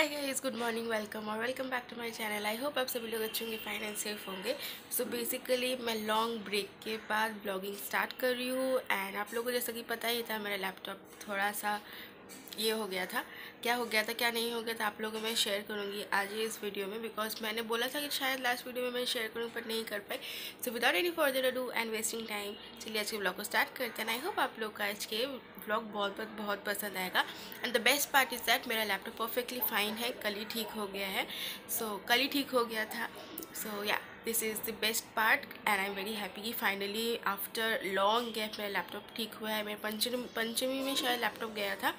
Hi guys good morning welcome और welcome back to my channel I hope आप सभी लोग अच्छे होंगे फाइन एंड सेफ़ होंगे. सो बेसिकली मैं लॉन्ग ब्रेक के बाद ब्लॉगिंग स्टार्ट कर रही हूँ एंड आप लोगों को जैसा कि पता ही था, मेरा लैपटॉप थोड़ा सा ये हो गया था. क्या हो गया था क्या नहीं हो गया था आप लोगों मैं शेयर करूँगी आज ये इस वीडियो में बिकॉज़ मैंने बोला था कि शायद लास्ट वीडियो में मैं शेयर करूँ पर नहीं कर पाई। So without any further do and wasting time चलिए आज के ब्लॉग को स्टार्ट करते हैं। आई होप आप लोग का आज के ब्लॉग बहुत बहुत बहुत पसंद आएगा। And the best part is that मेरा लैपटॉप परफेक्टली फाइन है कल ही ठीक हो गया है। सो so, कल ही ठीक हो गया था। So so, yeah this is the best part and I am very happy कि फाइनली आफ्टर लॉन्ग गैप मेरा लैपटॉप ठीक हुआ है। मैं पंचमी पंचमी में शायद लैपटॉप गया था।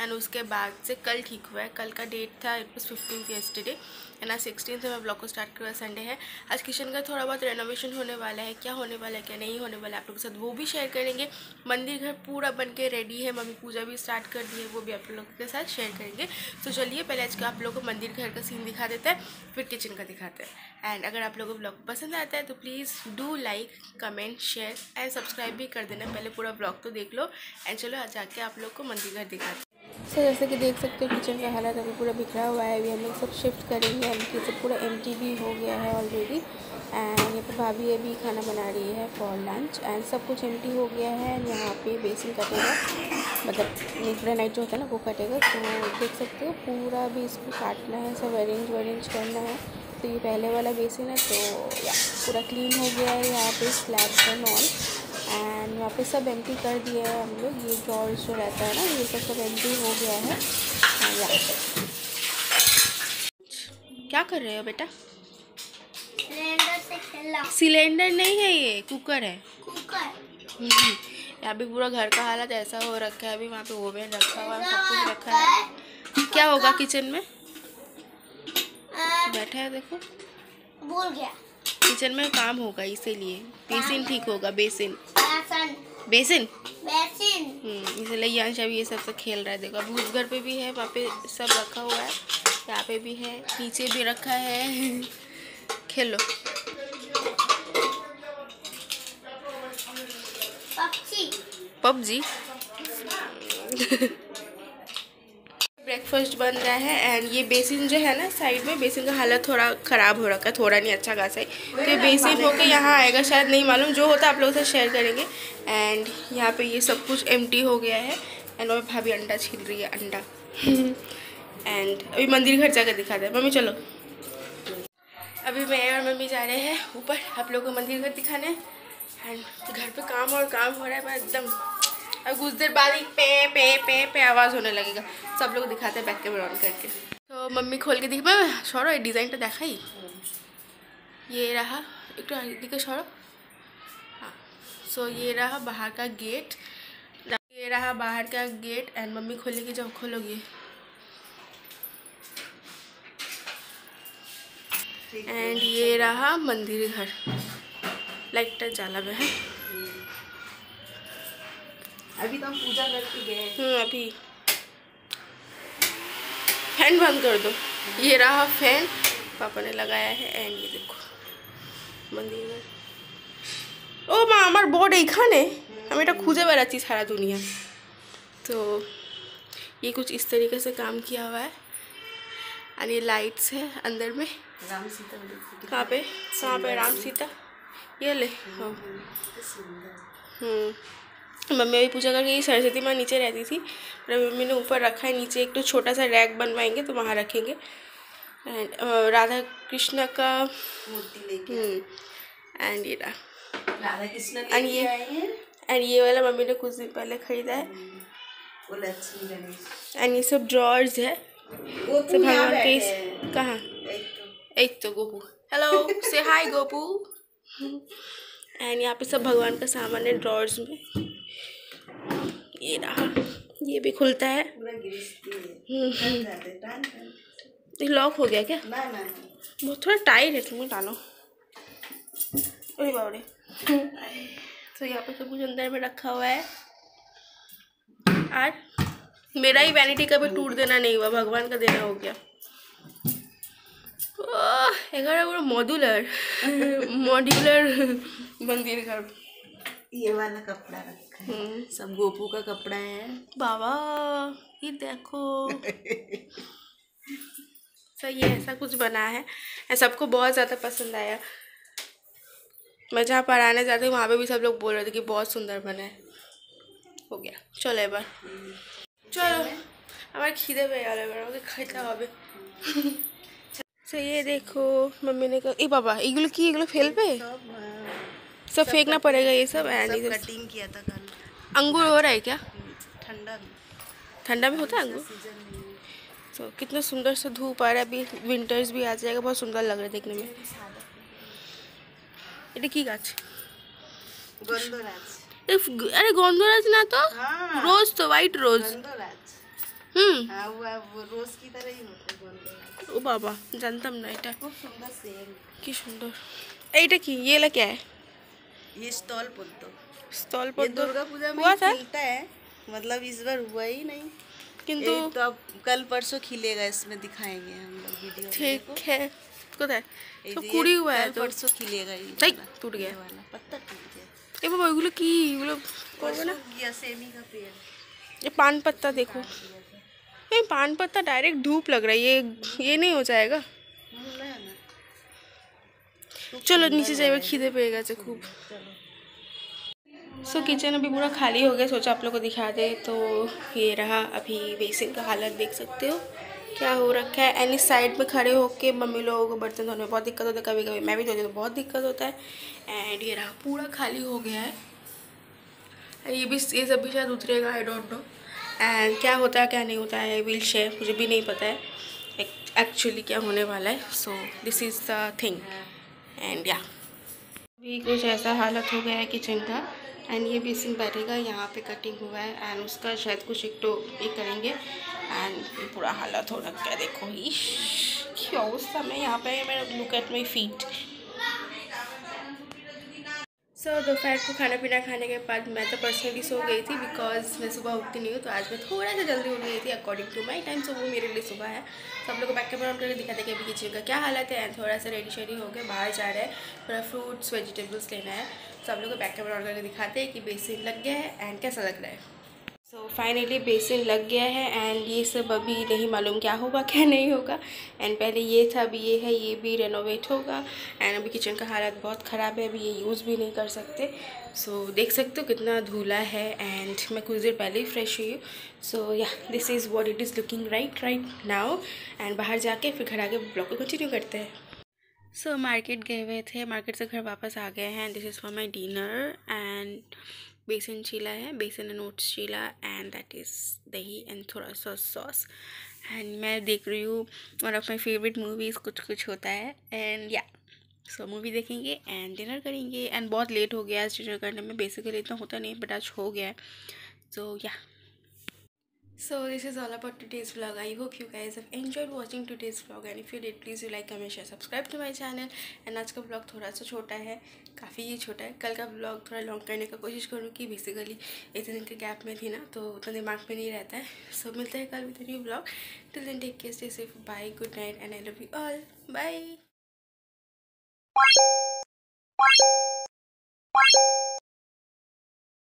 एंड उसके बाद से कल ठीक हुआ है। कल का डेट था it was fifteen yesterday and आज सिक्सटीन से मैं ब्लॉग को स्टार्ट करूँगा संडे है। आज किचन का थोड़ा बहुत रेनोवेशन होने वाला है, क्या होने वाला है, क्या नहीं होने वाला है, आप लोगों के साथ वो भी शेयर करेंगे। मंदिर घर पूरा बन के रेडी है, मम्मी पूजा भी स्टार्ट कर दी है, वो भी आप लोगों के साथ शेयर करेंगे। तो चलिए, पहले आज का आप लोगों को मंदिर घर का सीन दिखा देता है, फिर किचन का दिखाते हैं। एंड अगर आप लोगों को ब्लॉग पसंद आता है तो please do like comment share and subscribe भी कर देना। पहले पूरा ब्लॉग तो देख लो। एंड चलो, आज जाके आप लोग को मंदिर घर दिखाते सो जैसे कि देख सकते हो किचन का हालत अभी पूरा बिखरा हुआ है। अभी हम लोग सब शिफ्ट करेंगे एम से पूरा एम भी हो गया है ऑलरेडी एंड यहाँ पर भाभी अभी खाना बना रही है फॉर लंच एंड सब कुछ एम हो गया है। एंड यहाँ पे बेसिन कटेगा। मतलब ग्रेनाइट जो होता है ना, वो कटेगा। तो देख सकते हो पूरा भी इसको काटना है, सब अरेंज वरेंज करना है। तो ये पहले वाला बेसिन है तो या पूरा क्लीन हो गया है यहाँ पे स्लैब एंड ऑल एंड यहाँ पे सब एम्प्टी कर दिए है हम लोग। ये ड्रॉर्स जो रहता है ना ये सब सब एम्प्टी हो गया है। क्या कर रहे हो बेटा? सिलेंडर नहीं है ये कुकर है। कुकर यहाँ भी पूरा घर का हालत ऐसा हो रखा है अभी वहाँ पे ओवन रखा हुआ है सब कुछ रखा है। क्या होगा किचन में? बैठा है देखो। भूल गया। किचन में काम होगा इसीलिए। बेसिन ठीक होगा बेसिन बेसन? बेसिन। हम्म, इसलिए यहाँ अभी ये सबसे खेल रहा है। देखो उस घर पे भी है वहाँ पे सब रखा हुआ है यहाँ पे भी है नीचे भी रखा है। खेलो। पबजी। पबजी? ब्रेकफास्ट बन रहा है एंड ये बेसिन जो है ना साइड में बेसिन का हालत थोड़ा ख़राब हो रखा है थोड़ा नहीं अच्छा खासा है। तो ये बेसिन होके यहाँ आएगा शायद नहीं मालूम जो होता है आप लोगों से शेयर करेंगे। एंड यहाँ पे ये सब कुछ एम्प्टी हो गया है। एंड और भाभी अंडा छील रही है अंडा। एंड अभी मंदिर घर जाकर दिखा दे। मम्मी चलो। अभी मैं और मम्मी जा रहे हैं ऊपर। आप लोगों को मंदिर घर दिखाने। एंड घर पे काम और काम हो रहा है एकदम। और कुछ देर बाद ही पे पे पे पे आवाज़ होने लगेगा। सब लोग दिखाते हैं बैक के ब्राउन करके। तो मम्मी खोल के दिख, मैं डिज़ाइन तो देखा ही। ये रहा, एक तो दिखे সরো हाँ सो ये रहा बाहर का गेट ये रहा बाहर का गेट एंड मम्मी खोलेगी जब खोलोगे? एंड ये रहा मंदिर घर। लाइट तो जला है। अभी तो हम पूजा करके गए हम्म अभी फैन बंद कर दो ये रहा फैन पापा ने लगाया है एंड ये देखो मंदिर में ও মা আমার বোর্ড এইখানে আমি এটা খুঁজে বেড়াচ্ছি सारा दुनिया तो ये कुछ इस तरीके से काम किया हुआ है और ये लाइट्स है अंदर में राम सीता देखो कहाँ पे कहाँ पे राम सीता ये ले हाँ हम्म मम्मी अभी पूजा करके सरस्वती माँ नीचे रहती थी। और मम्मी ने ऊपर रखा है नीचे एक तो छोटा सा रैक बनवाएँगे तो वहाँ रखेंगे। एंड राधा कृष्ण का मूर्ति लेके एंड ये रहा। राधा कृष्ण लेके ये- एंड ये वाला मम्मी ने कुछ दिन पहले खरीदा है। एंड ये सब ड्रॉर्स है। सब तो भगवान के कहाँ? तो। एक तो गोपू। हेलो से हाय गोपू। एंड यहाँ पे सब भगवान का सामान है ड्रॉर्स में। ये रहा ये भी खुलता है पूरा गिरस्ती है हम्म, टन जाते टन टन ये लॉक हो गया क्या ना ना ना वो थोड़ा टाइट है तुम्हें डालो अरे बाबरे तो यहाँ पे सब कुछ अंदर में रखा हुआ है और मेरा ही वैनिटी कभी टूट देना नहीं हुआ भगवान का देना हो गया ओह, এখানে পুরো মডুলার মডিউলার मंदिर घर ये वाला कपड़ा रखा है हम्म, सब गोपू का कपड़ा है बाबा ये देखो तो ये ऐसा कुछ बना है और सबको बहुत ज़्यादा पसंद आया मैं जहाँ पढ़ाने जाती हूँ वहाँ पे भी सब लोग बोल रहे थे कि बहुत सुंदर बना है हो गया चलो एक बार চলো আমার খিদে পেয়ে গেল এবার আমাকে খেতে হবে তো ये देखो मम्मी ने कहा ए बाबा এগুলো কি এগুলো ফেলবে सब हाँ, सब फेंकना पड़ेगा ये सब एंड सब ये सब कटिंग किया था कल अंगूर हो रहा है क्या ठंडा में ठंडा में होता है अंगूर सीजन में तो कितना सुंदर सा धूप आ रहा है अभी विंटर्स भी आ जाएगा बहुत सुंदर लग रहा है देखने में এটা কি গাছ गंधराज এ ফ- আরে গন্ধরাজ না তো हाँ রোজ তো হোয়াইট রোজ गंधराज হুম हाँ वो वो रोज की तरह ही होता है गंधराज ও বাবা জানতাম না এটা खूब सुंदर सेम কি সুন্দর এইটা কি ये ला क्या है ये स्टॉल पद्दो স্থল ये পদ্ম दुर्गा पूजा में हुआ ही था खिलता है मतलब इस बार हुआ ही नहीं কিন্তু ये तो अब कल परसों खिलेगा इसमें दिखाएंगे हम लोग वीडियो में ঠিক देखो। है কোথায় ये তো जो ये কুড়ি हुआ है कल तो परसों खिलेगा ये सही, वाला, टूट गया। ये वाला पत्ता टूट गया এ বাবা ওইগুলো কি এগুলো করবে না परसों गया सेमी का पेड़ ये पान पत्ता देखो दिया था। ये पान पत्ता डायरेक्ट धूप लग रहा है ये ये नहीं हो जाएगा हम्म, ना ना चलो, नीचे जाइए खिदे पेड़ गए खूब। सो किचन अभी पूरा खाली हो गया, सोचा आप लोग को दिखा दे तो ये रहा अभी बेसिन का हालत, देख सकते हो। क्या हो रखा है, एनी साइड में खड़े होके मम्मी लोगों को बर्तन धोने में बहुत दिक्कत होता है कभी कभी मैं भी धोती तो बहुत दिक्कत होता है। एंड ये रहा, पूरा खाली हो गया है। ये भी, ये सब भी शायद उतरेगा आई डोंट नो एंड क्या होता है, क्या नहीं होता है विल शेयर मुझे भी नहीं पता है एक्चुअली क्या होने वाला है। So this is the thing and yeah अभी कुछ ऐसा हालत हो गया है किचन का एंड ये बेसिन बैठेगा यहाँ पे कटिंग हुआ है एंड उसका शायद कुछ एक तो ये करेंगे एंड पूरा हालत हो रखा है, देखो ही क्या अवस्था समय यहाँ पे मैं look at my feet so so, दोपहर को खाना पीना खाने के बाद मैं तो पर्सनली सो गई थी बिकॉज़ मैं सुबह उठती नहीं हूँ तो आज मैं थोड़ा सा जल्दी उठ गई थी according to my time so वो मेरे लिए सुबह है। तो आप लोग को बैक कैमरा ऑन करके दिखाते हैं कि अभी किचन का क्या हालत है थोड़ा सा रेडी शेडी हो गए बाहर जा रहे हैं थोड़ा फ्रूट्स वेजिटेबल्स लेना है। तो आप लोग को बैक कैमरा ऑन करके दिखाते हैं कि बेसिन लग गया है एंड कैसा लग रहा है। सो फाइनली बेसिन लग गया है एंड ये सब अभी नहीं मालूम क्या होगा क्या नहीं होगा। एंड पहले ये था अभी ये है ये भी रेनोवेट होगा। एंड अभी किचन का हालत बहुत ख़राब है अभी ये यूज़ भी नहीं कर सकते। सो so, देख सकते हो कितना धूला है एंड मैं कुछ देर पहले ही फ्रेश हुई हूँ। So yeah this is what it is looking right right now and बाहर जाके फिर घर आके ब्लॉग को कंटिन्यू करते हैं। सो so, मार्केट गए हुए थे मार्केट से घर वापस आ गए हैं। This is for my dinner and besan chilla है, besan and oats chilla and that is dahi and थोड़ा सा सॉस एंड मैं देख रही हूँ one of my favourite movies कुछ कुछ होता है एंड या सो मूवी देखेंगे एंड डिनर करेंगे. एंड बहुत लेट हो गया आज डिनर करने में बेसिकली इतना होता नहीं बट आज हो गया है. सो या So this is all about today's vlog. I hope you guys have enjoyed watching today's vlog and if you did please you like, comment, share, subscribe to my channel. And आज का vlog थोड़ा सा छोटा है काफ़ी ही छोटा है कल का vlog थोड़ा लॉन्ग करने का कोशिश करूँगी बेसिकली इतने दिन के गैप में थी ना तो उतना दिमाग में नहीं रहता है सो so, मिलते हैं कल with new vlog. Till then take care, stay safe, bye, good night and I love you all. Bye.